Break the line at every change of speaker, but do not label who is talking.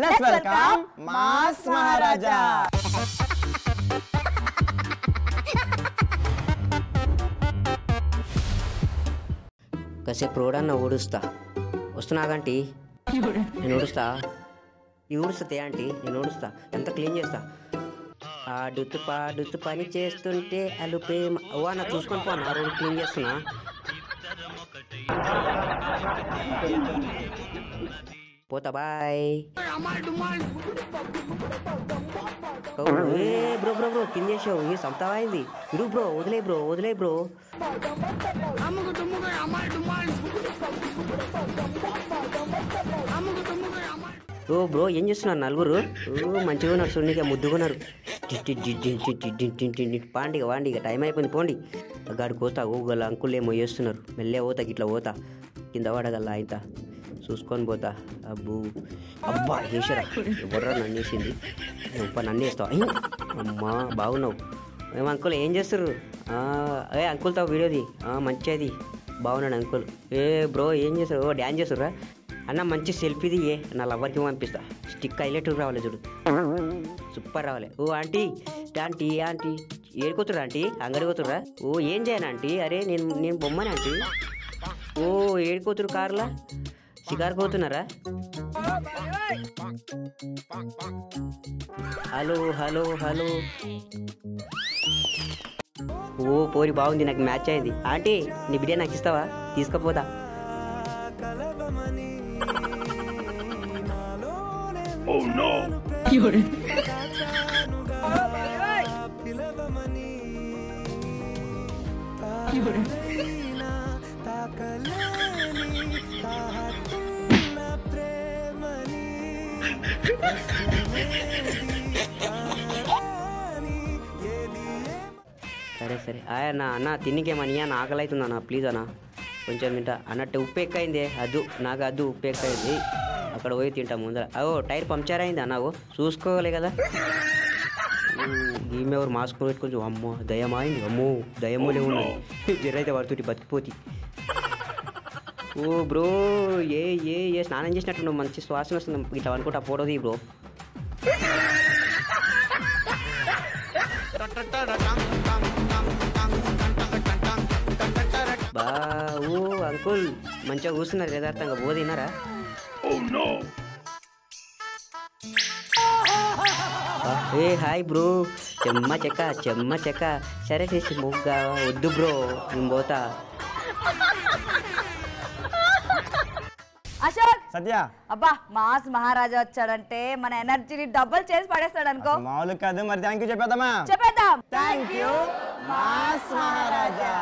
Let's welcome mass మహారాజా
కాసేపు రోడన్న ఊడుస్తా. వస్తున్నాగంటి నేను ఊడుస్తా. ఈ ఊడుస్తా ఆంటీ నేను ఊడుస్తా. ఎంత క్లీన్ చేస్తా? ఆడుతూ పాడుతూ పని చేస్తుంటే అలుపే ఓ అన్న చూసుకొని పో నా రోడ్ క్లీన్ చేస్తున్నా. పోతా బాయ్ ఏ బ్రో బ్రో బ్రో క్లీన్ చేసావు ఏ సంతావా ఇరు బ్రో వదిలే బ్రో వదిలే బ్రో ఓ బ్రో ఏం చేస్తున్నారు నలుగురు మంచిగా ఉన్నారు చూడండి ముద్దుగా ఉన్నారు పాండి వాండి ఇక టైం అయిపోయింది పోండి గాడి కోతా ఓ గల అంకుల్ ఏమో చేస్తున్నారు మెల్లే పోతా ఇట్లా పోతా కింద పడగల ఆయన చూసుకొని పోతా. అబ్బు అబ్బా చేసారా బుర్ర నన్ను వేసింది? ఉప్ప నన్ను వేస్తావు? అమ్మా బాగున్నావు. ఏం అంకుల్ ఏం చేస్తారు ఆ, ఏ అంకుల్తో వీడియోది మంచిది. బాగున్నాడు అంకుల్. ఏ బ్రో ఏం చేస్తారు ఓ డ్యాన్స్ చేస్తారా అన్న మంచి సెల్ఫీది ఏ నా లవ్వర్కి పంపిస్తా. స్టిక్ హైలైట్ రావాలి చూడు. సూపర్ రావాలి. ఓ ఆంటీ ఆంటీ ఆంటీ. ఏడుకోతురా ఆంటీ? అంగడి పోతురా ఓ ఏం చేయను ఆంటీ? అరే నేను నేను బొమ్మని ఆంటీ. ఓ ఏడుకోతురు కార్లా? షికార్ పోతున్నారా? Hello hello hello. ఓ పోరి బాగుంది నాకు మ్యాచ్ అయింది. ఆంటీ నీ బిర్యానీ నాకు ఇస్తావా? తీసుకపోతా. సరే సరే. ఆయ్ అన్న అన్న తిన్నికేమని అన్న ఆకలి అవుతుంది అన్న. ప్లీజ్ అన్న కొంచెం తింటా. అన్నట్టు ఉప్పు ఎక్కువైంది. అద్దు నాకు అద్దు ఉప్పు ఎక్కువైంది. అక్కడ పోయి తింటా ముందర. అవో టైర్ పంచర్ అయింది అన్నావు చూసుకోవాలి కదా. ఈమె ఎవరు మాస్క్ పెట్టుకొని అమ్మో దయమైంది అమ్మో దయమో లేవు జరైతే పడుతుంటే బతికిపోతే. ఓ బ్రో ఏ ఏ ఏ స్నానం చేసినట్టు మంచి శ్వాసన వస్తుంది. ఇట్లా అనుకుంటా ఫోటోది బ్రో. బా ఓ అంకుల్ మంచిగా కూర్చున్నారు యథార్థంగా. బో తిన్నారా? ఏ హాయ్ బ్రో. చెమ్మ చెక్క చెమ్మ చెక్క. సరే చేసి ముగ్గా వద్దు బ్రో నేను పోతా.
అశోక్!
సత్య!
అబ్బా మాస్ మహారాజా వచ్చాడంటే మన ఎనర్జీని డబుల్ చేసి పడేస్తాడు అనుకో
మామూలు కాదు మరి థ్యాంక్ యూ చెప్పేద్దామా?
చెప్పేద్దాం.
Thank you mass Maharaja.